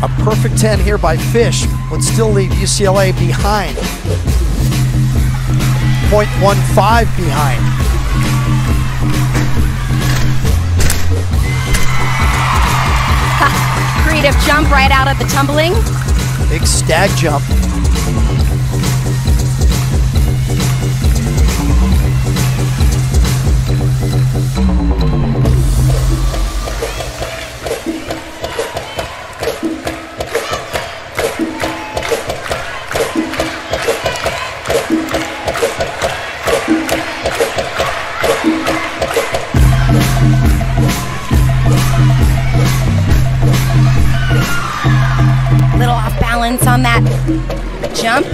A perfect 10 here by Fish would still leave UCLA behind. 0.15 behind. Creative jump right out of the tumbling. Big stag jump. Off balance on that jump.